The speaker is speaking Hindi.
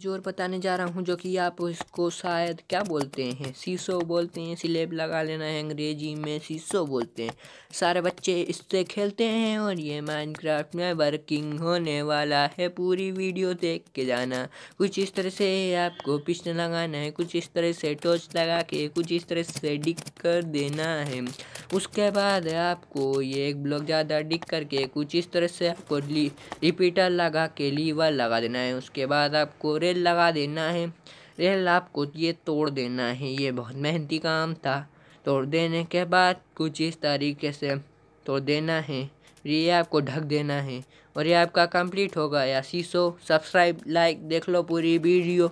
जो और बताने जा रहा हूँ जो कि आप इसको शायद क्या बोलते हैं? शीशो बोलते हैं, स्लेब लगा लेना है अंग्रेज़ी में शीशो बोलते हैं। सारे बच्चे इससे खेलते हैं और ये माइनक्राफ्ट में वर्किंग होने वाला है। पूरी वीडियो देख के जाना। कुछ इस तरह से आपको पिस्टन लगाना है, कुछ इस तरह से टॉर्च लगा के, कुछ इस तरह से डिक कर देना है। उसके बाद आपको ये एक ब्लॉक ज़्यादा डिक करके, कुछ इस तरह से आपको रिपीटर लगा के लीवर लगा देना है। उसके बाद आपको रेल लगा देना है। रेल आपको ये तोड़ देना है। ये बहुत मेहनती काम था। तोड़ देने के बाद कुछ इस तरीके से तोड़ देना है। ये आपको ढक देना है और ये आपका कंप्लीट होगा। या शीशो सब्सक्राइब, लाइक देख लो पूरी वीडियो।